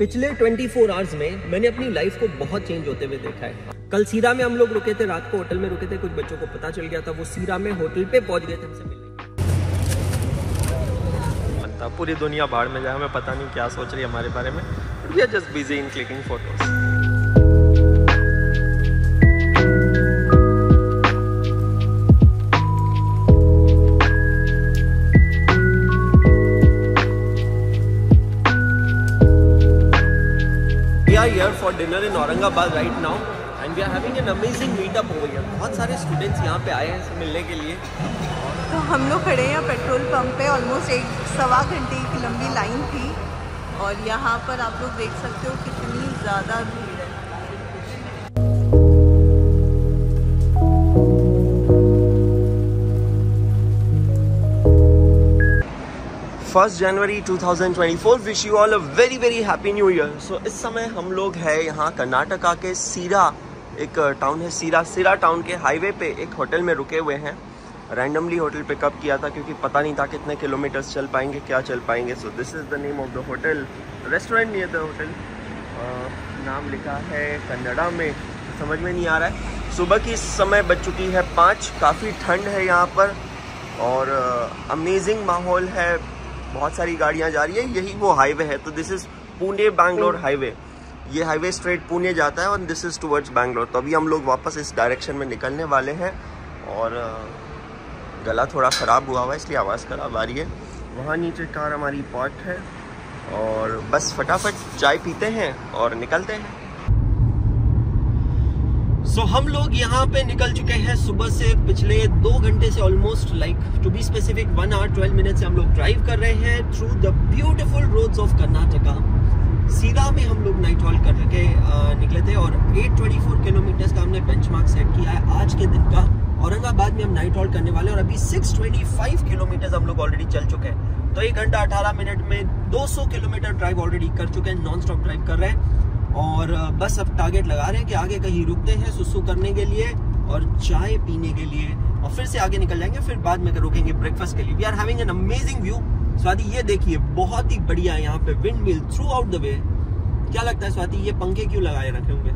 पिछले 24 four hours में मैंने अपनी लाइफ को बहुत चेंज होते हुए देखा है। कल सीरा में हम लोग रुके थे, रात को होटल में रुके थे, कुछ बच्चों को पता चल गया था, वो सीरा में होटल पे पहुँच गए थे हमसे मिलने। पूरी दुनिया बाहर में जाए, हमें पता नहीं क्या सोच रही है हमारे बारे में। We are just busy in clicking photos here for dinner in Aurangabad right now. And we are having an amazing meetup over here. बहुत सारे स्टूडेंट्स यहाँ पे आए हैं मिलने के लिए। तो हम लोग खड़े हैं पेट्रोल पंप पे। ऑलमोस्ट एक सवा घंटे की लंबी लाइन थी। और यहाँ पर आप लोग देख सकते हो कितनी ज़्यादा भीड़ first January 2024 wish you all a very very happy new year so इस समय हम लोग हैं यहाँ कर्नाटका के सीरा, एक टाउन है सीरा सीरा टाउन के हाईवे पे एक होटल में रुके हुए हैं। रैंडमली होटल पिकअप किया था क्योंकि पता नहीं था कितने किलोमीटर्स चल पाएँगे, क्या चल पाएँगे। So this is the name of the hotel restaurant near the hotel नाम लिखा है कन्नड़ा में। समझ में नहीं आ रहा है। सुबह की समय बज चुकी है पाँच। काफ़ी ठंड है यहाँ पर। और अमेजिंग माहौल है। बहुत सारी गाड़ियाँ जा रही है यही वो हाईवे है। तो this is Pune Bangalore highway ये हाईवे स्ट्रेट पुणे जाता है और दिस इज़ टूवर्ड्स बैंगलोर तो अभी हम लोग वापस इस डायरेक्शन में निकलने वाले हैं और गला थोड़ा ख़राब हुआ हुआ है इसलिए आवाज़ ख़राब आ रही है। वहाँ नीचे कार हमारी पार्क है और बस फटाफट चाय पीते हैं और निकलते हैं। सो हम लोग यहाँ पे निकल चुके हैं सुबह से पिछले दो घंटे से almost like to be specific one hour twelve minute से हम लोग ड्राइव कर रहे हैं through the beautiful roads of Karnataka सीधा में हम लोग नाइट हॉल करके अ, निकले थे और 824 किलोमीटर का हमने बेंचमार्क सेट किया है आज के दिन का। औरंगाबाद में हम नाइट हॉल करने वाले हैं और अभी 625 किलोमीटर हम लोग ऑलरेडी चल चुके हैं। तो एक घंटा 18 मिनट में 200 किलोमीटर ड्राइव ऑलरेडी कर चुके हैं नॉन स्टॉप ड्राइव कर रहे हैं। और बस अब टारगेट लगा रहे हैं कि आगे कहीं रुकते हैं सुसु करने के लिए और चाय पीने के लिए और फिर से आगे निकल जाएँगे फिर बाद में रुकेंगे ब्रेकफास्ट के लिए। We are having an amazing view Swati ये देखिए बहुत ही बढ़िया है यहाँ पे windmill throughout the way क्या लगता है स्वाति ये पंखे क्यों लगाए रखे होंगे?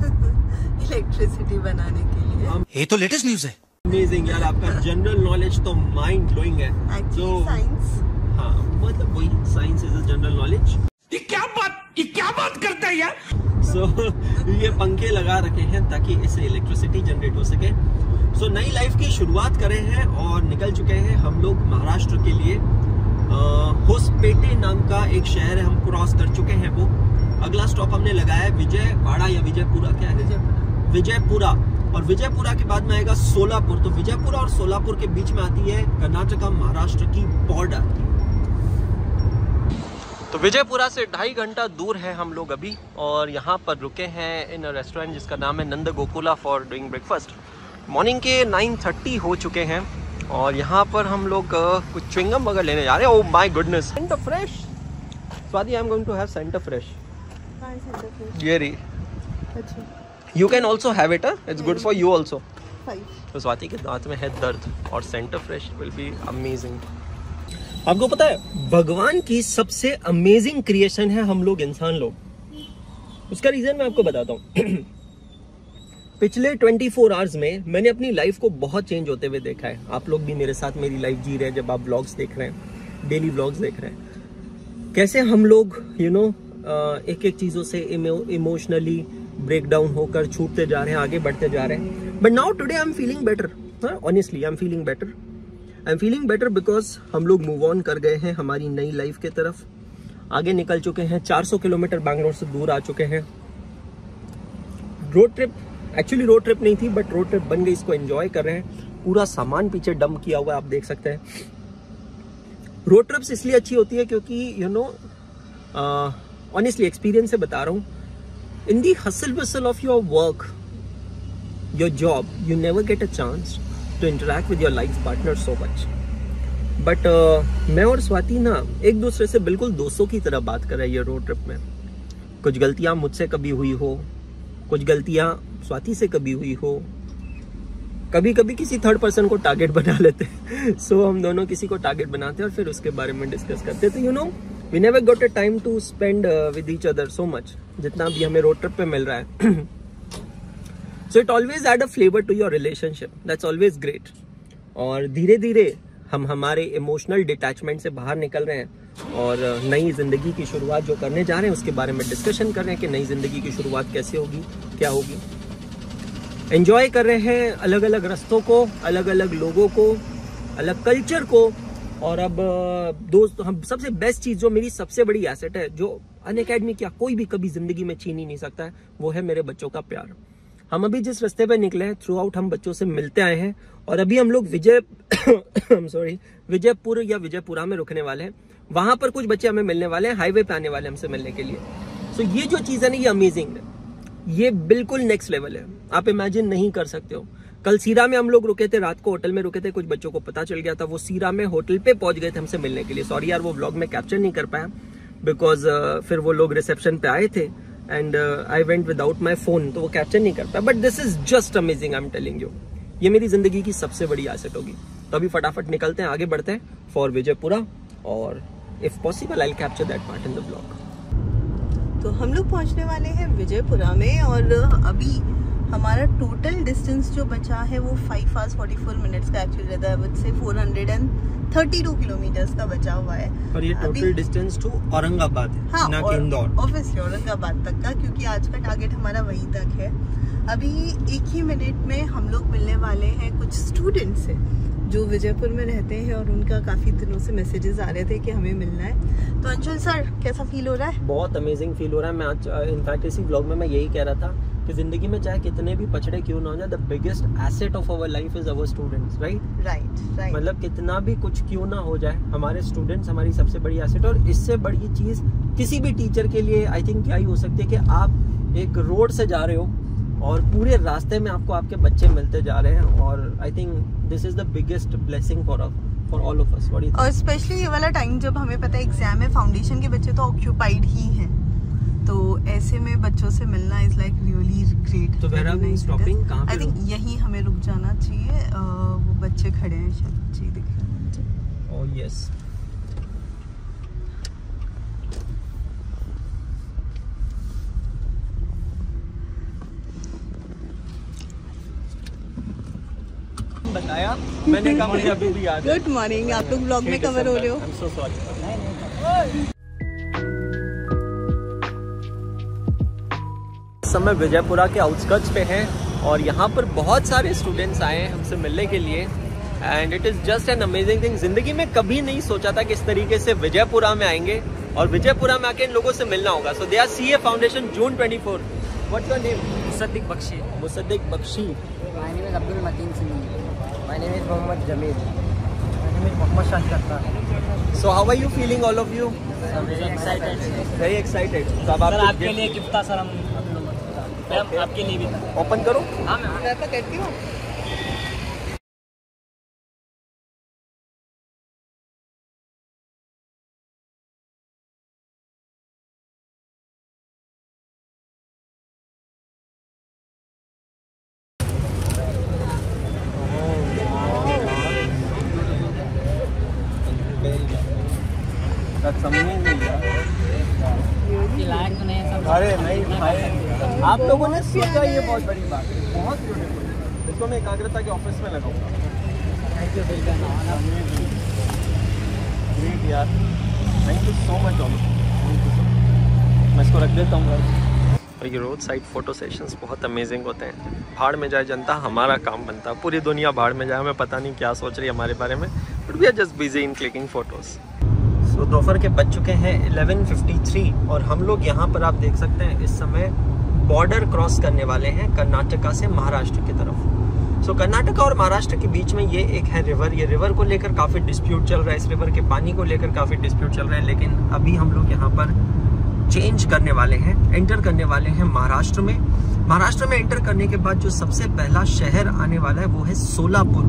इलेक्ट्रिसिटी बनाने के लिए। ये तो लेटेस्ट न्यूज़ है। अमेजिंग यार आपका जनरल नॉलेज तो माइंड ब्लोइंग है। So, साइंस हाँ मतलब वही science is a general knowledge ये क्या बात ये क्या बात करता सो ये पंखे लगा रखे हैं ताकि इससे इलेक्ट्रिसिटी जनरेट हो सके। सो so, नई लाइफ की शुरुआत करे हैं और निकल चुके हैं हम लोग महाराष्ट्र के लिए। होसपेटे नाम का एक शहर है हम क्रॉस कर चुके हैं वो। अगला स्टॉप हमने लगाया है विजयवाड़ा या विजयपुरा। क्या है? विजयपुरा। और विजयपुरा के बाद में आएगा सोलापुर। तो विजयपुरा और सोलापुर के बीच में आती है कर्नाटका महाराष्ट्र की बॉर्डर तो विजयपुरा से ढाई घंटा दूर है हम लोग अभी और यहाँ पर रुके हैं इन रेस्टोरेंट जिसका नाम है Nand Gokula for doing breakfast morning के 9:30 हो चुके हैं और यहाँ पर हम लोग कुछ च्विंगम वगैरह लेने जा रहे हैं। ओह my goodness Center Fresh Swati I am going to have Center Fresh ये रही। अच्छा। You can also have it it's good for you also तो स्वाति के दांत में है दर्द और Center Fresh will be amazing आपको पता है, भगवान की सबसे अमेजिंग क्रिएशन है हम लोग इंसान लोग। उसका रीजन मैं आपको बताता हूँ। पिछले 24 फोर आवर्स में मैंने अपनी लाइफ को बहुत चेंज होते हुए देखा है। आप लोग भी मेरे साथ मेरी लाइफ जी रहे हैं, जब आप ब्लॉग्स देख रहे हैं डेली ब्लॉग्स देख रहे हैं। कैसे हम लोग यू नो एक एक चीज़ों से इमोशनली ब्रेक डाउन होकर छूटते जा रहे हैं, आगे बढ़ते जा रहे हैं। But now today I am feeling better honestly I am feeling better I am feeling better because हम लोग मूव ऑन कर गए हैं हमारी नई लाइफ के तरफ़। आगे निकल चुके हैं 400 किलोमीटर बैंगलोर से दूर आ चुके हैं। Road trip actually road trip नहीं थी बट रोड ट्रिप बन गई, इसको एंजॉय कर रहे हैं। पूरा सामान पीछे डंप किया हुआ आप देख सकते हैं। रोड ट्रिप्स इसलिए अच्छी होती है क्योंकि यू नो ऑनेस्टली एक्सपीरियंस से बता रहा हूँ। In the hustle bustle of your work your job you never get a chance to interact with your life partner so much but मैं और स्वाति ना एक दूसरे से बिल्कुल दोस्तों की तरह बात कर रहे हैं रोड ट्रिप में। कुछ गलतियाँ मुझसे कभी हुई हो कुछ गलतियाँ स्वाति से कभी हुई हो। कभी कभी किसी थर्ड पर्सन को टारगेट बना लेते हैं। सो so, हम दोनों किसी को टारगेट बनाते हैं और फिर उसके बारे में डिस्कस करते हैं। तो you know we never got a time to spend with each other so much जितना भी हमें रोड ट्रिप पे मिल रहा है। So it always add a flavour to your relationship that's always great और धीरे धीरे हम हमारे इमोशनल डिटैचमेंट से बाहर निकल रहे हैं और नई ज़िंदगी की शुरुआत जो करने जा रहे हैं उसके बारे में डिस्कशन कर रहे हैं कि नई ज़िंदगी की शुरुआत कैसे होगी, क्या होगी। एंजॉय कर रहे हैं अलग अलग रस्तों को अलग अलग लोगों को, अलग कल्चर को और अब दोस्त, हम सबसे बेस्ट चीज़ जो मेरी सबसे बड़ी एसेट है, जो अन अकेडमी क्या कोई भी कभी ज़िंदगी में छीन ही नहीं सकता है, वो है मेरे बच्चों का प्यार। हम अभी जिस रास्ते पे निकले हैं थ्रू आउट हम बच्चों से मिलते आए हैं और अभी हम लोग विजय सॉरी विजयपुर या विजयपुरा में रुकने वाले हैं। वहाँ पर कुछ बच्चे हमें मिलने वाले हैं हाईवे पे आने वाले हमसे मिलने के लिए। सो so, ये जो चीज़ है ना ये अमेजिंग है। ये बिल्कुल नेक्स्ट लेवल है। आप इमेजिन नहीं कर सकते हो। कल सीरा में हम लोग रुके थे रात को होटल में रुके थे कुछ बच्चों को पता चल गया था। वो सीरा में होटल पे पहुँच गए थे हमसे मिलने के लिए। सॉरी यार वो ब्लॉग में कैप्चर नहीं कर पाया। बिकॉज़ uh, फिर वो लोग रिसेप्शन पे आए थे। And I went without my phone तो वो कैप्चर नहीं करता. But this is just amazing I am telling you ये मेरी ज़िंदगी की सबसे बड़ी आसेट होगी. तो अभी फटाफट निकलते हैं, आगे बढ़ते हैं फॉर विजयपुरा और if possible I capture that part in the blog तो हम लोग पहुँचने वाले हैं विजयपुरा में और, अभी हमारा टोटल डिस्टेंस जो बचा है वो five hours forty four minutes का एक्चुअली रहता है से four hundred and thirty two kilometre का बचा हुआ है। और ये टोटल डिस्टेंस टू औरंगाबाद है हाँ, ना कि इंदौर। ऑब्वियसली औरंगाबाद तक का क्योंकि आज का टारगेट हमारा वहीं तक है। अभी एक ही मिनट में हम लोग मिलने वाले हैं कुछ स्टूडेंट्स से जो विजयपुर में रहते हैं और उनका काफ़ी दिनों से मैसेजेस आ रहे थे कि हमें मिलना है। तो अंशुल सर कैसा फील हो रहा है? बहुत अमेजिंग फील हो रहा है। मैं आज इनफैक्ट इसी ब्लॉग में मैं यही कह रहा था कि ज़िंदगी में चाहे कितने भी पछड़े क्यों ना हो जाए the biggest asset of our life is our students right right right मतलब कितना भी कुछ क्यों ना हो जाए हमारे स्टूडेंट्स हमारी सबसे बड़ी एसेट और इससे बड़ी चीज़ किसी भी टीचर के लिए आई थिंक क्या ही हो सकती है कि आप एक रोड से जा रहे हो और पूरे रास्ते में आपको आपके बच्चे मिलते जा रहे हैं और I think this is the biggest blessing for for all of us और स्पेशली ये वाला टाइम जब हमें पता है एग्ज़ाम है फाउंडेशन के बच्चे तो ऑक्यूपाइड ही हैं। तो ऐसे में बच्चों से मिलना इज़ लाइक रियली ग्रेट तो वेयर आर वी स्टॉपिंग कहाँ पे आई थिंक यहीं हमें रुक जाना चाहिए वो बच्चे खड़े हैं शायद जी दिख रहे हैं ओह यस बताया? मैंने कहा मुझे अभी भी याद गुड मॉर्निंग आप लोग ब्लॉग में कवर हो रहे हो। समय विजयपुरा के आउटस्कर्ट्स पे हैं और यहाँ पर बहुत सारे स्टूडेंट्स आए हैं हमसे मिलने के लिए। And it is just an amazing thing ज़िंदगी में कभी नहीं सोचा था कि इस तरीके से विजयपुरा में आएँगे और विजयपुरा में आके इन लोगों से मिलना होगा। So they are C A foundation June twenty four what your name Musaddiq Bakhshi. Musaddiq Bakhshi. My name is Abdul Mateen Singh my name is Mohammad Jamil my name is Mohammad Shahid so how are you feeling all of you very excited very excited अब sir आपको आपके लिए gift था sir हम ma'am आपके लिए भी open करो? हाँ मैम मैं तो करती हूँ That's amazing. ये लायक तो नहीं है सर अरे नहीं भाई आप लोगों ने सोचा ये बहुत बड़ी बात है। बहुत ब्यूटीफुल इसको मैं एकाग्रता के ऑफ़िस में लगाऊँगा। थैंक यू ग्रेट यार। Thank you so much all मैं इसको रख देता हूँ और ये रोड साइड फ़ोटो सेशंस बहुत अमेजिंग होते हैं। भाड़ में जाए जनता हमारा काम बनता। है पूरी दुनिया भाड़ में जाए हमें पता नहीं क्या सोच रही है हमारे बारे में। But we are just busy in clicking photos दोपहर के बज चुके हैं 11:53 और हम लोग यहाँ पर आप देख सकते हैं इस समय बॉर्डर क्रॉस करने वाले हैं कर्नाटका से महाराष्ट्र की तरफ़। सो so, कर्नाटका और महाराष्ट्र के बीच में ये एक है रिवर ये रिवर को लेकर काफ़ी डिस्प्यूट चल रहा है। इस रिवर के पानी को लेकर काफ़ी डिस्प्यूट चल रहा है। लेकिन अभी हम लोग यहाँ पर चेंज करने वाले हैं। एंटर करने वाले हैं महाराष्ट्र में। महाराष्ट्र में एंटर करने के बाद जो सबसे पहला शहर आने वाला है वो है सोलापुर।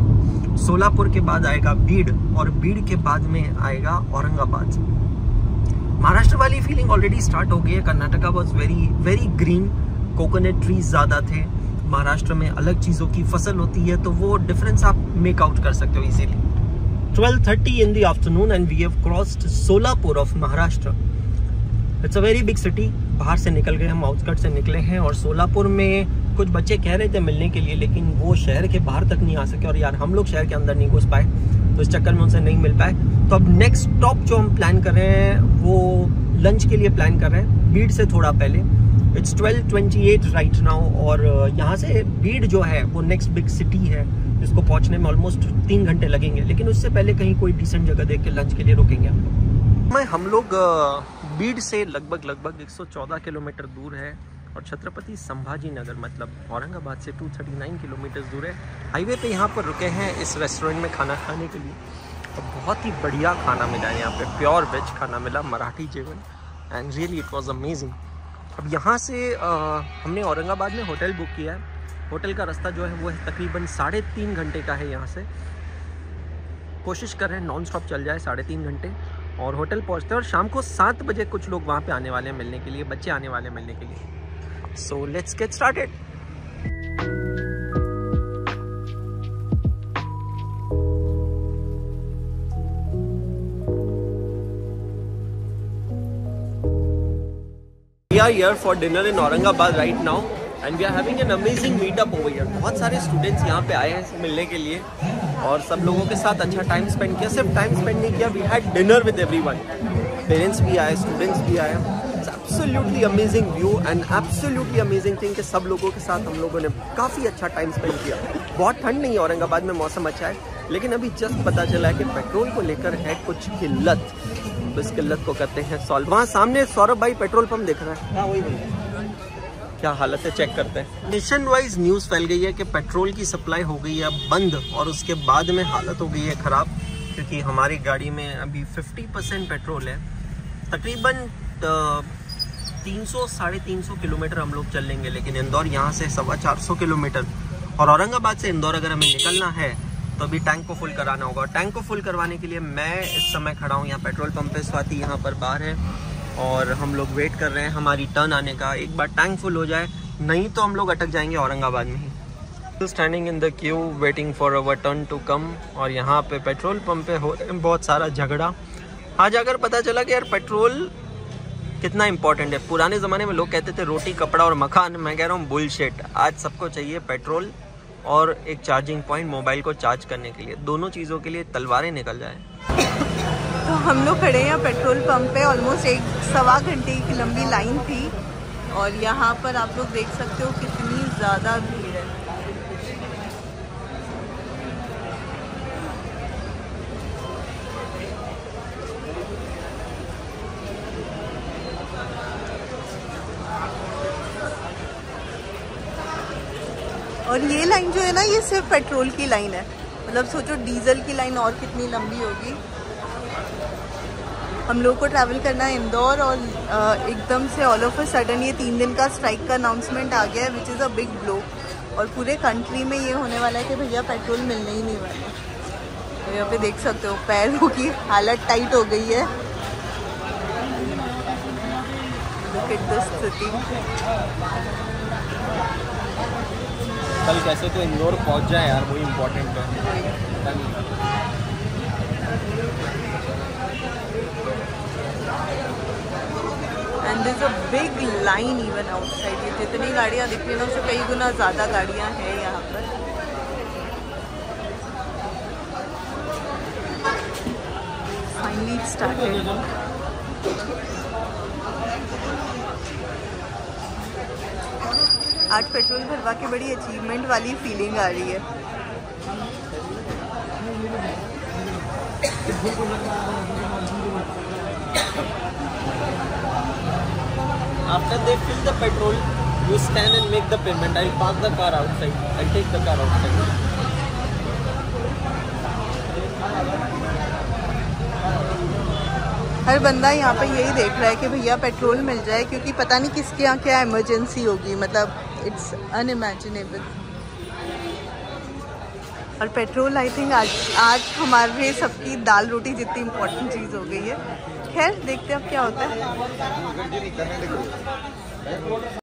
सोलापुर के बाद आएगा बीड़ और बीड़ के बाद में आएगा औरंगाबाद। महाराष्ट्र वाली फीलिंग ऑलरेडी स्टार्ट हो गई है। Karnataka was very very green coconut trees ज़्यादा थे। महाराष्ट्र में अलग चीज़ों की फ़सल होती है तो वो डिफरेंस आप मेक आउट कर सकते हो easily 12:30 in the afternoon and we have crossed Solapur of Maharashtra. It's a very big city. बाहर से निकल गए हम आउटस्कट से निकले हैं और सोलापुर में कुछ बच्चे कह रहे थे मिलने के लिए, लेकिन वो शहर के बाहर तक नहीं आ सके और यार, हम लोग शहर के अंदर नहीं घुस पाए तो इस चक्कर में उनसे नहीं मिल पाए। तो अब नेक्स्ट स्टॉप जो हम प्लान कर रहे हैं, वो लंच के लिए प्लान कर रहे हैं भीड़ से थोड़ा पहले। It's twelve twenty eight right now और यहाँ से भीड़ जो है, वो नेक्स्ट बिग सिटी है, जिसको पहुँचने में ऑलमोस्ट तीन घंटे लगेंगे, लेकिन उससे पहले कहीं कोई डिसेंट जगह देख के लंच के लिए रुकेंगे हम लोग। मैं हम लोग बीड से लगभग लगभग 114 किलोमीटर दूर है और छत्रपति संभाजी नगर मतलब औरंगाबाद से 239 किलोमीटर दूर है। हाईवे पे यहाँ पर रुके हैं इस रेस्टोरेंट में खाना खाने के लिए। और बहुत ही बढ़िया खाना मिला है यहाँ पे प्योर वेज खाना मिला मराठी जेवन and really it was amazing अब यहाँ से आ, हमने औरंगाबाद में होटल बुक किया है। होटल का रास्ता जो है वो है तकरीबन साढ़े तीन घंटे का है यहाँ से। कोशिश कर रहे हैं नॉन स्टॉप चल जाए साढ़े तीन घंटे। और होटल पहुँचते हैं और शाम को सात बजे कुछ लोग वहाँ पे आने वाले हैं मिलने के लिए बच्चे आने वाले हैं मिलने के लिए। So let's get started We are here for dinner in Aurangabad right now, and we are having an amazing meetup over here. बहुत सारे स्टूडेंट्स यहाँ पे आए हैं मिलने के लिए, और सब लोगों के साथ अच्छा टाइम स्पेंड किया। सिर्फ़ टाइम स्पेंड नहीं किया we had dinner with everyone parents भी आए स्टूडेंट्स भी आए। Absolutely amazing view and absolutely amazing thing कि सब लोगों के साथ हम लोगों ने काफ़ी अच्छा टाइम स्पेंड किया। बहुत ठंड नहीं है औरंगाबाद में मौसम अच्छा है लेकिन अभी जस्ट पता चला है कि पेट्रोल को लेकर है कुछ किल्लत। तो इस किल्लत को करते हैं सॉल्व वहाँ सामने सौरभ भाई पेट्रोल पंप देख रहा है। हाँ वही वही क्या हालत है? चेक करते हैं। नेशन वाइज न्यूज़ फैल गई है कि पेट्रोल की सप्लाई हो गई है बंद और उसके बाद में हालत हो गई है खराब क्योंकि हमारी गाड़ी में अभी 50 परसेंट पेट्रोल है। तकरीबन तीन सौ, साढ़े तीन सौ किलोमीटर हम लोग चल लेंगे, लेकिन इंदौर यहाँ से सवा चार सौ किलोमीटर। और औरंगाबाद से इंदौर अगर हमें निकलना है तो अभी टैंक को फुल कराना होगा। और टैंक को फुल करवाने के लिए मैं इस समय खड़ा हूँ, यहाँ पेट्रोल पंप पे, स्वाति यहाँ पर बाहर है। और हम लोग वेट कर रहे हैं, हमारी टर्न आने का। एक बार टैंक फुल हो जाए, नहीं तो हम लोग अटक जाएँगे औरंगाबाद में ही। Standing in the queue waiting for our turn to come और यहाँ पे पेट्रोल पंप पे हो बहुत सारा झगड़ा। आज अगर पता चला कि यार पेट्रोल कितना इंपॉर्टेंट है। पुराने ज़माने में लोग कहते थे रोटी, कपड़ा और मकान मैं कह रहा हूँ बुलशेट आज सबको चाहिए पेट्रोल और एक चार्जिंग पॉइंट मोबाइल को चार्ज करने के लिए। दोनों चीज़ों के लिए तलवारें निकल जाए। तो हम लोग खड़े हैं पेट्रोल पंप पे। ऑलमोस्ट एक सवा घंटे की लंबी लाइन थी। और यहाँ पर आप लोग देख सकते हो कितनी ज़्यादा भीड़ है और ये लाइन जो है ना, ये सिर्फ़ पेट्रोल की लाइन है। मतलब सोचो, डीजल की लाइन और कितनी लंबी होगी। हम लोग को ट्रैवल करना है इंदौर और एकदम से ऑल ऑफ़ अ सडन ये तीन दिन का स्ट्राइक का अनाउंसमेंट आ गया है which is a big blow और पूरे कंट्री में ये होने वाला है कि भैया पेट्रोल मिलने ही नहीं वाला तो यहाँ पे देख सकते हो, पैरों की हालत टाइट हो गई है। स्थिति कल कैसे तो इंदौर पहुँच जाए यार, वही इम्पोर्टेंट है। And this a big line even outside ये जितनी गाड़ियाँ दिख रही हैं उससे कई गुना ज़्यादा गाड़ियाँ हैं यहाँ पर। फाइनली स्टार्टेड आज पेट्रोल भरवा के बड़ी अचीवमेंट वाली फीलिंग आ रही है After they fill the petrol, you stand and make the payment. I'll park the car outside. I'll take the car outside. हर बंदा यहाँ पे यही देख रहा है कि भैया पेट्रोल मिल जाए क्योंकि पता नहीं किसके यहाँ क्या इमरजेंसी होगी मतलब इट्स अनइमेजिनेबल और पेट्रोल आई थिंक आज आज हमारे सबकी दाल रोटी जितनी इम्पोर्टेंट चीज़ हो गई है। खैर, देखते हैं अब क्या होता है।